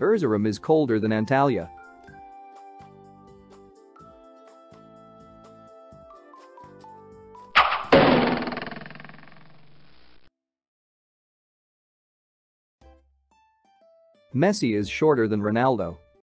Erzurum is colder than Antalya. Messi is shorter than Ronaldo.